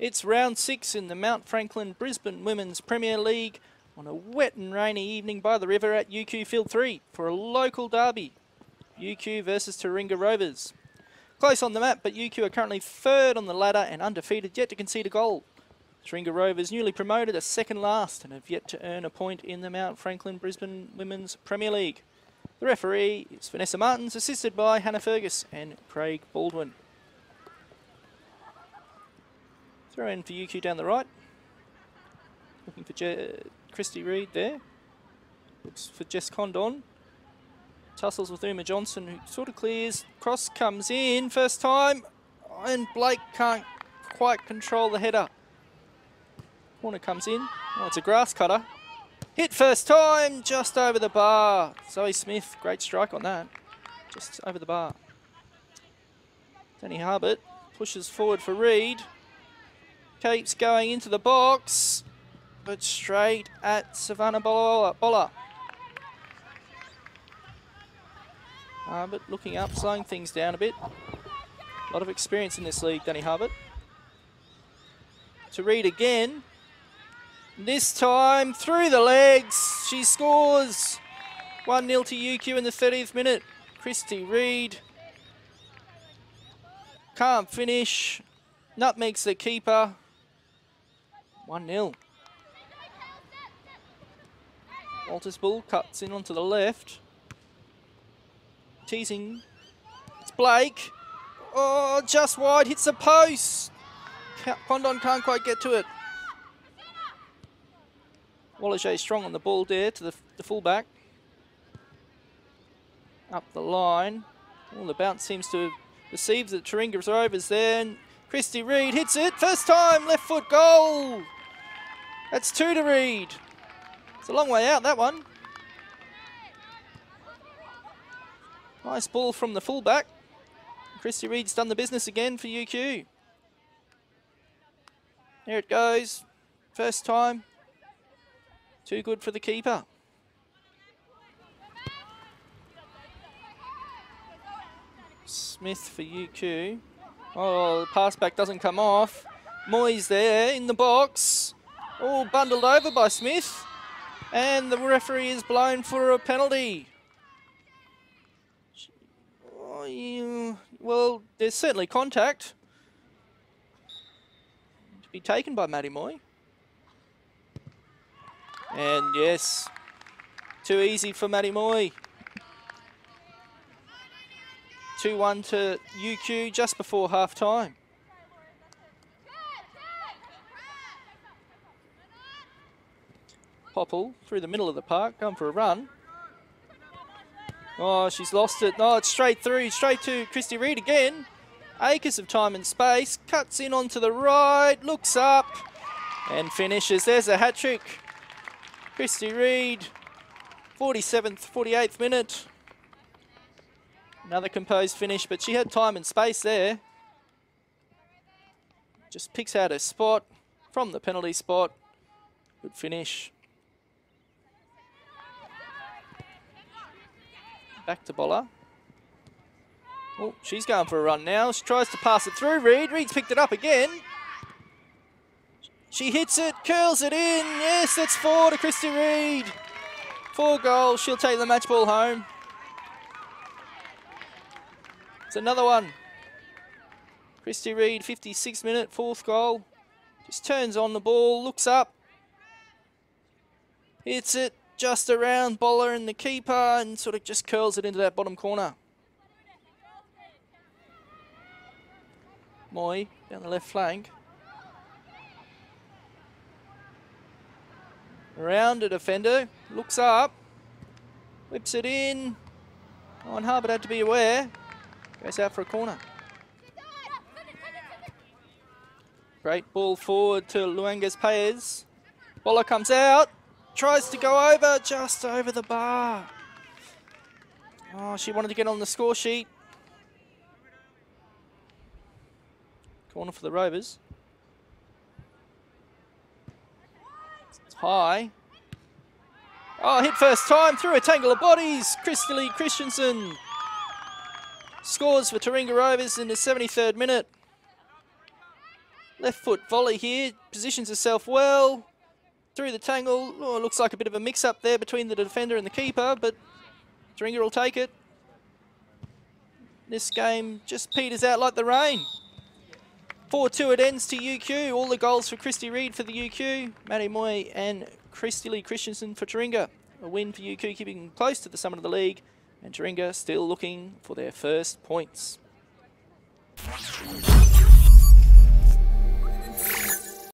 It's round six in the Mount Franklin Brisbane Women's Premier League on a wet and rainy evening by the river at UQ Field 3 for a local derby. UQ versus Taringa Rovers. Close on the map, but UQ are currently third on the ladder and undefeated, yet to concede a goal. Taringa Rovers, newly promoted, are second last and have yet to earn a point in the Mount Franklin Brisbane Women's Premier League. The referee is Vanessa Martins, assisted by Hannah Fergus and Craig Baldwin. Throw in for UQ down the right. Looking for Je Christy Reed there. Looks for Jess Condon. Tussles with Uma Johnson, who sort of clears. Cross comes in, first time. And Blake can't quite control the header. Corner comes in. Oh, it's a grass cutter. Hit first time, just over the bar. Zoe Smith, great strike on that. Just over the bar. Danny Harbert pushes forward for Reed. Keeps going into the box, but straight at Savannah Bola. Bola. Harbert uh, looking up, slowing things down a bit. A lot of experience in this league, Danny Harbert. To read again. This time through the legs. She scores. 1 0 to UQ in the 30th minute. Christy Reed. Can't finish. Nutmegs the keeper. 1 0. Walters Bull cuts in onto the left. Teasing. It's Blake. Oh, just wide. Hits the post. Condon can't quite get to it. Wallager strong on the ball there to the, the fullback. Up the line. Well, the bounce seems to have received the Taringa Rovers there. And Christy Reed hits it. First time, left foot goal. That's two to Reed. It's a long way out, that one. Nice ball from the fullback. Christy Reed's done the business again for UQ. There it goes. First time. Too good for the keeper. Smith for UQ. Oh, the pass back doesn't come off. Moyes there in the box. All bundled over by Smith. And the referee is blown for a penalty. Oh, you, well, there's certainly contact to be taken by Maddie Moy. And yes, too easy for Maddie Moy. 2-1 to UQ just before half Popple through the middle of the park, going for a run. Oh, she's lost it. No, it's straight through, straight to Christy Reed again. Acres of time and space. Cuts in onto the right, looks up, and finishes. There's a hat trick. Christy Reed, 47th, 48th minute. Another composed finish, but she had time and space there. Just picks out a spot from the penalty spot. Good finish. Back to Bola. Oh, she's going for a run now. She tries to pass it through Reed. Reed's picked it up again. She hits it, curls it in. Yes, that's four to Christy Reed. Four goals. She'll take the match ball home. It's another one. Christy Reed, 56 minute, fourth goal. Just turns on the ball, looks up. Hits it just around Bola and the keeper and sort of just curls it into that bottom corner. Moy down the left flank. Around a defender, looks up, whips it in. Oh, and had to be aware. Goes out for a corner. Great ball forward to Luangas Paez. Bola comes out, tries to go over, just over the bar. Oh, she wanted to get on the score sheet. Corner for the Rovers. It's high. Oh, hit first time through a tangle of bodies. Christy Lee Christensen Scores for Taringa Rovers in the 73rd minute. Left foot volley here, positions herself well. Through the tangle, oh, looks like a bit of a mix-up there between the defender and the keeper, but Taringa will take it. This game just peters out like the rain. 4-2 it ends to UQ. All the goals for Christy Reed for the UQ. Maddie Moy and Christy Lee Christensen for Taringa. A win for UQ keeping close to the summit of the league. And Taringa still looking for their first points.